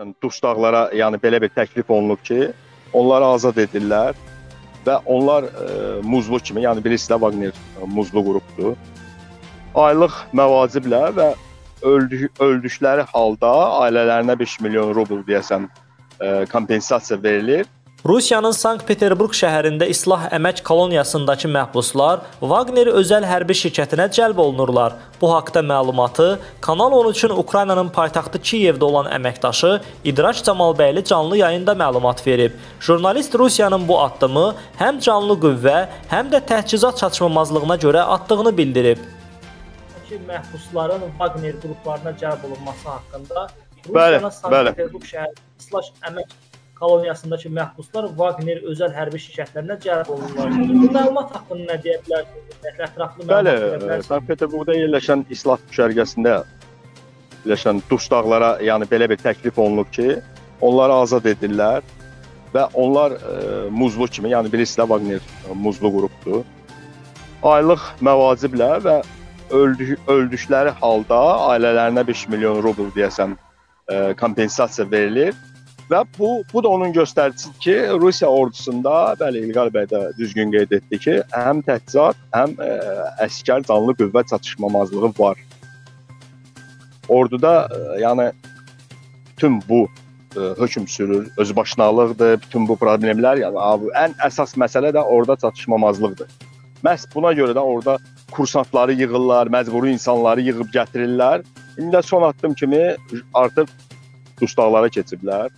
Yəni dustaqlara, yəni belə bir təklif olunub ki, onları azad edirlər və onlar ə, muzlu kimi, yəni birisi də Wagner muzlu qrupdur. Aylıq məvaciblə və öldü öldükləri halda ailələrinə 5 milyon rubl deyəsən ə, kompensasiya verilir. Rusiyanın Sankt-Peterburq şəhərində islah əmək koloniyasındakı məhbuslar Wagner özəl hərbi şirkətinə cəlb olunurlar. Bu haqqda məlumatı Kanal 13-ün Ukraynanın paytaxtı Kiyevdə olan əməkdaşı İdraç Camalbəyli canlı yayında məlumat verib. Jurnalist Rusiyanın bu addımı həm canlı qüvvə, həm də təchizat çatışmamazlığına görə atdığını bildirib. Məhbusların Wagner qruplarına cəlb olunması haqqında Rusiyanın Sankt-Peterburq şəhəri islah əmək koloniyasındakı məhbuslar Wagner özəl hərbi şirkətlərinə cəlb olunurlar. Bu məlumat haqqında nə deyə bilərsiniz? Ətraflı məlumat Bəli, verə bilərsiniz? Sankt-Peterburqda yerləşən İslah düşərgəsində yerləşən dustaqlara, yəni belə bir təklif olunub ki, onları azad edirlər və onlar ə, muzlu kimi, yəni birisi də Wagner muzlu qrupdur. Aylıq məvaciblə və öldü öldükləri halda ailələrinə 5 milyon rubl deyəsən ə, kompensasiya verilir. Və bu bu da onun göstəricisidir ki, Rusiya ordusunda, bəli, İlqar bəy də düzgün qeyd etdi ki, həm təchizat, həm ə, əskər canlı qüvvə çatışmamazlığı var. Orduda ə, yəni bütün bu ə, hökm sürür, özbaşınalıqdır, bütün bu problemlər, yəni abi, ən əsas məsələ də orada çatışmamazlıqdır. Məhz buna görə də orada kursantları yığırlar, məcburi insanları yığıb gətirirlər. İndi də son addım kimi artıq dustaqlara keçiblər.